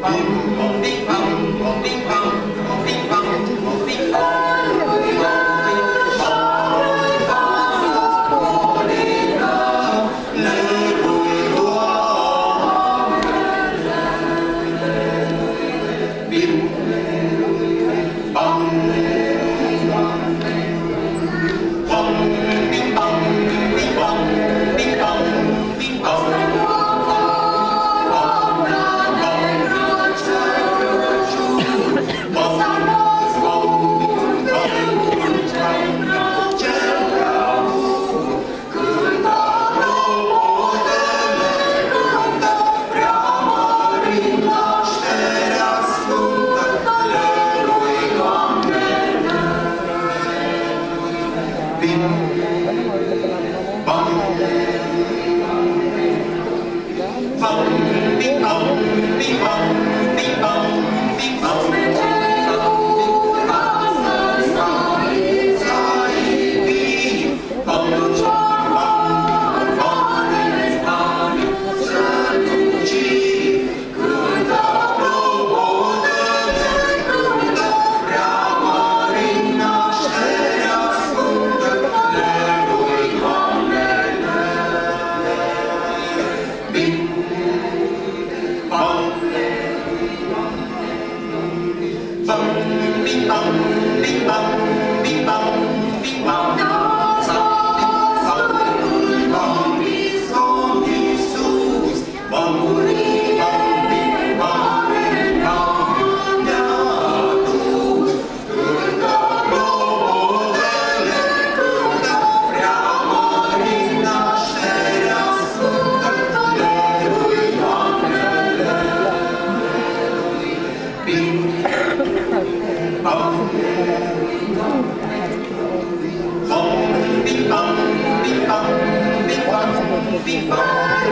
Bye. Bing.